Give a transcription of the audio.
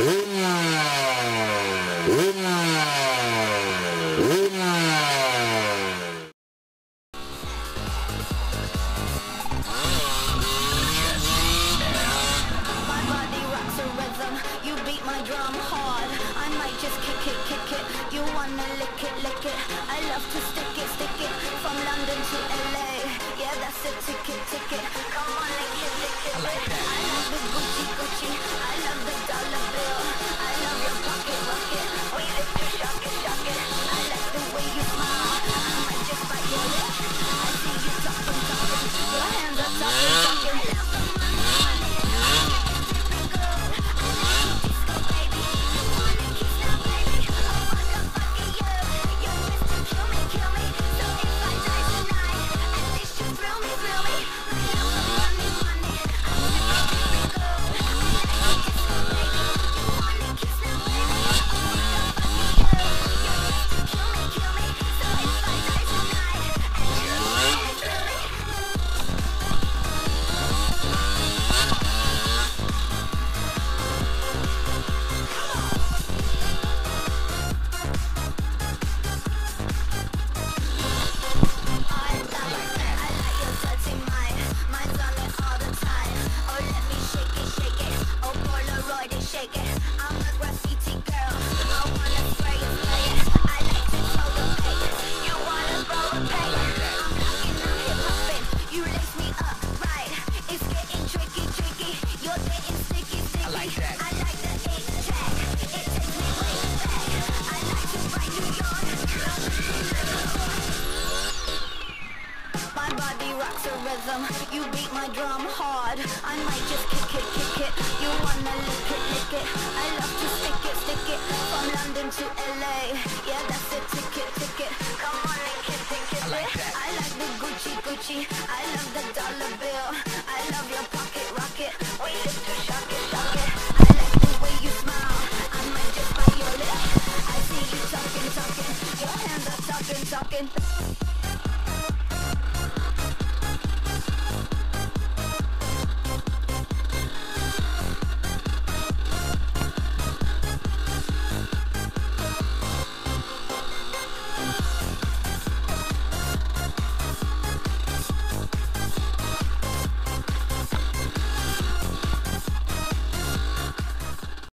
My body rocks a rhythm. You beat my drum hard. I might just kick it, kick it. You wanna lick it, lick it. I love to stick it, stick it. From London to LA. Yeah, that's a ticket, ticket. Come on and kiss it, kiss it. I like the Gucci, Gucci. I love the dollar bill. I love your pocket rocket. We live to shock it, shock it. I like the way you smile. I might just bite your lip. I see you talking, talking. Your hands are talking, talking.